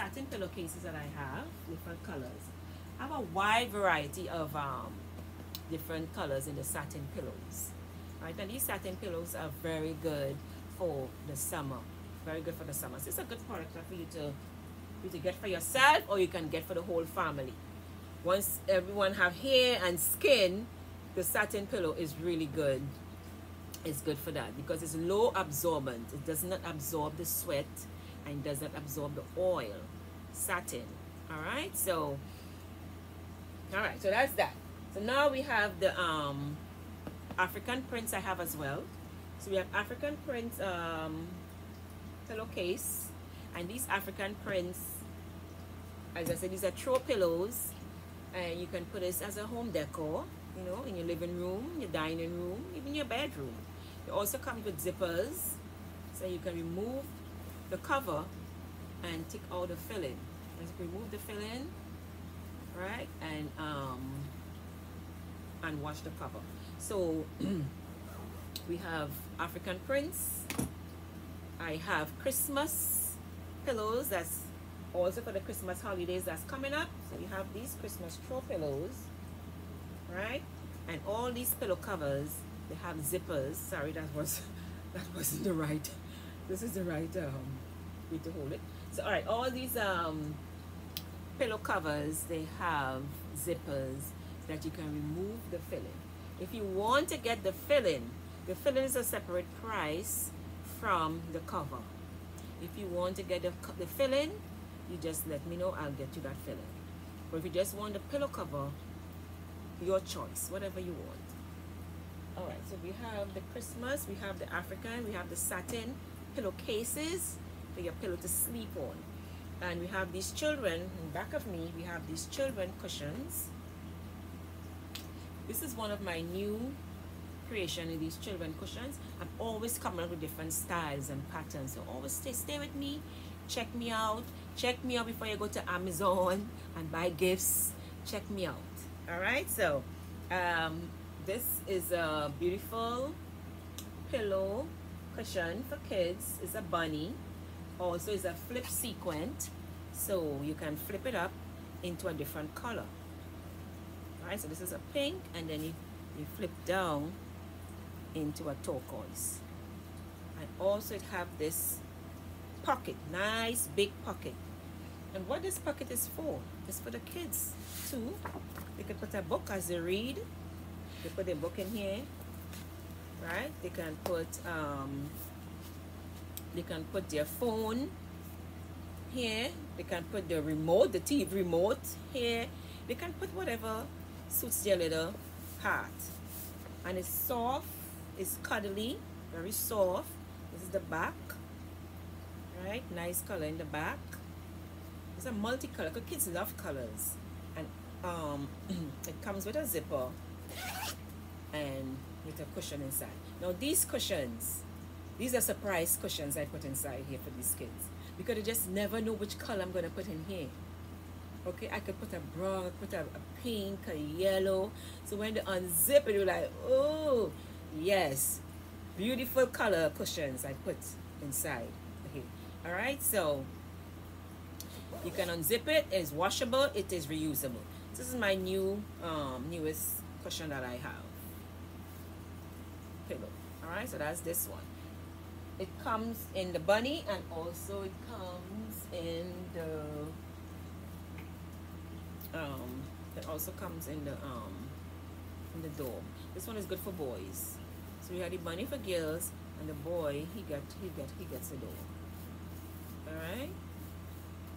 satin pillowcases that I have, different colors. I have a wide variety of um, different colors in the satin pillows. Right, and these satin pillows are very good for the summer. Very good for the summer. So it's a good product for you to, you to get for yourself or you can get for the whole family. Once everyone have hair and skin, the satin pillow is really good. It's good for that because it's low absorbent. It does not absorb the sweat and does not absorb the oil. Satin. Alright, so alright, so that's that. So now we have the um African prints I have as well. So we have African prints um, pillowcase. And these African prints, as I said, these are throw pillows. And you can put this as a home decor, you know, in your living room, your dining room, even your bedroom. It also comes with zippers. So you can remove the cover and take out the filling. Just remove the filling, right? And um, and wash the cover. So we have African prints. I have Christmas pillows. That's also for the Christmas holidays that's coming up. So you have these Christmas throw pillows, right? And all these pillow covers, they have zippers. Sorry, that was that wasn't the right. This is the right um, way to hold it. So all right, all these um, pillow covers, they have zippers that you can remove the filling. If you want to get the filling, the filling is a separate price from the cover. If you want to get the, the filling, you just let me know, I'll get you that filling. But if you just want the pillow cover, your choice, whatever you want. Alright, so we have the Christmas, we have the African, we have the satin pillowcases for your pillow to sleep on. And we have these children, in back of me, we have these children cushions this is one of my new creation in these children cushions. I'm always coming up with different styles and patterns. So always stay, stay with me. Check me out. Check me out before you go to Amazon and buy gifts. Check me out. All right. So um, this is a beautiful pillow cushion for kids. is a bunny. Also, it's a flip sequin. So you can flip it up into a different color right so this is a pink and then you, you flip down into a turquoise and also it have this pocket nice big pocket and what this pocket is for is for the kids too they can put a book as they read they put a book in here right? They can put um, they can put their phone here. They can put the remote the TV remote here. They can put whatever suits their little heart. And it's soft it's cuddly very soft. This is the back. Right? Nice color in the back. It's a multicolor because kids love colors. And um it comes with a zipper. And with a cushion inside. Now these cushions these are surprise cushions I put inside here for these kids. Because I just never know which color I'm going to put in here. Okay I could put a brown put a, a, pink a yellow. So when they unzip it you're like oh yes beautiful color cushions I put inside okay all right so you can unzip it it's washable it is reusable. This is my new um, newest cushion that I have right so that's this one it comes in the bunny and also it comes in the um, that also comes in the um, in the door. This one is good for boys. So we have the bunny for girls, and the boy he got he get he gets the door. All right,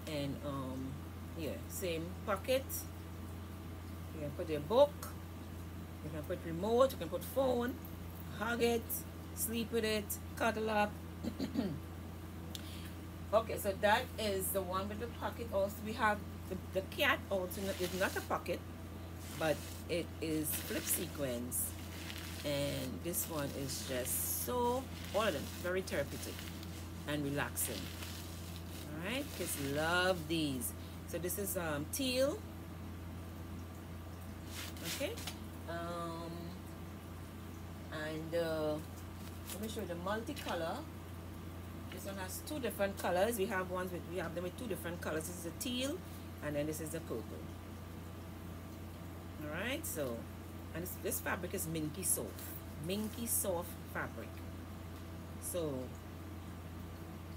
and um, yeah same pocket. You can put a book. You can put remote. You can put phone. Hug it. Sleep with it. Cuddle up. okay, so that is the one with the pocket. Also, we have the, the cat also is not a pocket, but it is flip sequins. And this one is just so, all of them, very therapeutic and relaxing. Alright, kids love these. So this is um, teal. Okay. Um, and uh, let me show you the multicolor. This one has two different colors. We have ones with we have them with two different colors. This is a teal and then this is the purple. Alright, so and this, this fabric is minky soft. Minky soft fabric. So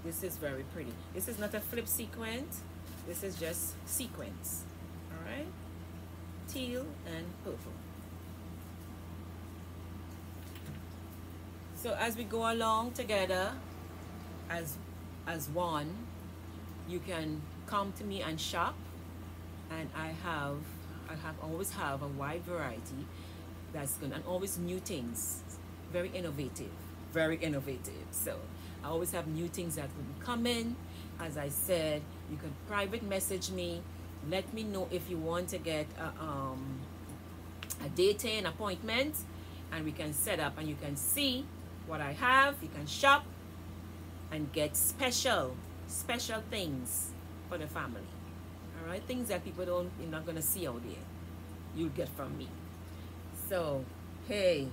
this is very pretty. This is not a flip sequin. This is just sequins. Alright? Teal and purple. So as we go along together as as one, you can come to me and shop and I have I have always have a wide variety that's good and always new things. Very innovative. Very innovative. So I always have new things that will be coming. As I said, you can private message me. Let me know if you want to get a, um, a date an appointment and we can set up and you can see what I have. You can shop and get special, special things for the family. All right, things that people don't, you're not gonna see out there. You'll get from me. So, hey,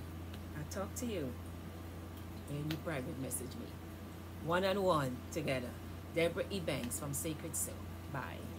I talk to you and you private message me. One on one together. Deborah E. Banks from Sacred Sew. Bye.